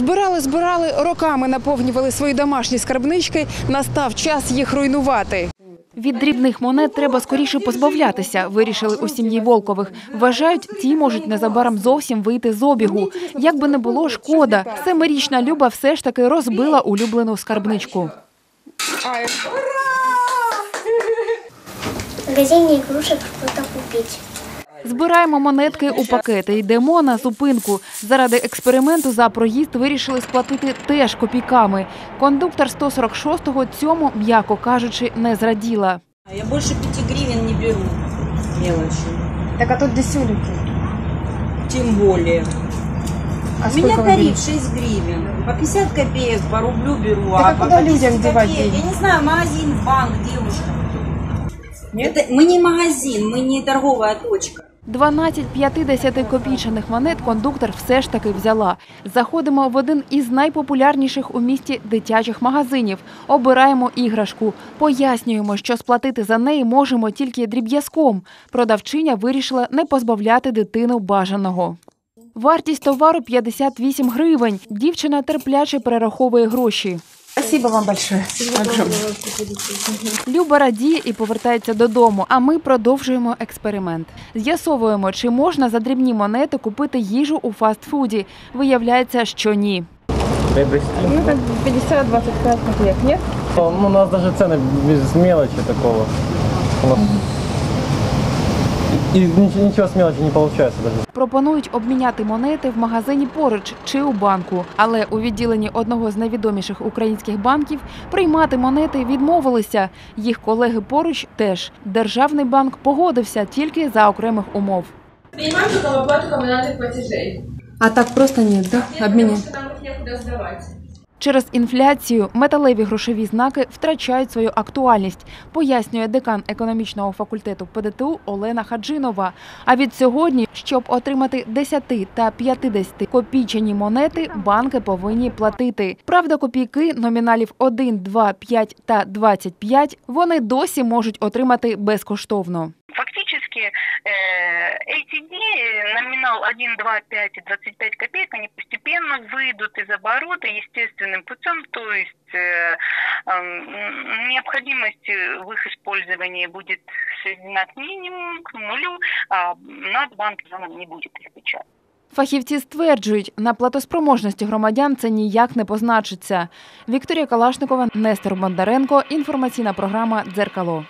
Збирали, збирали, роками наповнювали свої домашні скарбнички. Настав час їх руйнувати. Від дрібних монет треба скоріше позбавлятися, вирішили у сім'ї Волкових. Вважають, ті можуть незабаром зовсім вийти з обігу. Як би не було, шкода. Семирічна Люба все ж таки розбила улюблену скарбничку. В магазине игрушек что-то купить. Збираємо монетки у пакети, йдемо на зупинку. Заради експерименту за проїзд вирішили сплатити теж копійками. Кондуктор 146-го цьому, м'яко кажучи, не зраділа. Я больше пяти гривен не беру мелочи. Так а тут десюльки. Тем более. А У меня тариф 6 гривен. По 50 копеек, по рублю беру. Так а по- куда по 10 людям девать копеек, деньги? Я не знаю, магазин, банк, девушка. Это, мы не магазин, мы не торговая точка. 12 50-копійчаних монет кондуктор все ж таки взяла. Заходимо в один із найпопулярніших у місті дитячих магазинів. Обираємо іграшку. Пояснюємо, що сплатити за неї можемо тільки дріб'язком. Продавчиня вирішила не позбавляти дитину бажаного. Вартість товару 58 гривень. Дівчина терпляче перераховує гроші. Спасибо вам большое. Люба радіє і повертається додому. А ми продовжуємо експеримент. З'ясовуємо, чи можна за дрібні монети купити їжу у фастфуді. Виявляється, що ні. Ну, так 50-25 копеек, нет? Ну, у нас даже цены без мелочи такого. У нас... И ничего, ничего с не даже. Пропонують обміняти монети в магазині поруч чи у банку. Але у відділенні одного з найвідоміших українських банків приймати монети відмовилися. Їх колеги поруч теж. Державний банк погодився тільки за окремих умов. Принимаем только в оплату коммунальных платежей. А так просто нет, да? Обменять. Потому что там их некуда сдавать. Через інфляцію металеві грошові знаки втрачають свою актуальність, пояснює декан економічного факультету ПДТУ Олена Хаджинова. А від сьогодні, щоб отримати 10 та 50 копійчані монети, банки повинні платити. Правда, копійки номіналів 1, 2, 5 та 25 вони досі можуть отримати безкоштовно. Фактически э, эти дни, э, номинал 1, 2, 5 и 25 копеек, они постепенно выйдут из оборота естественным путем, то есть э, эм, необходимость в их использовании будет сведена к минимуму, к нулю, а Нацбанк заново не будет их печатать. Фахівці стверджують, на платоспроможності громадян це ніяк не позначиться. Вікторія Калашникова, Нестор Бондаренко. Інформаційна програма «Дзеркало».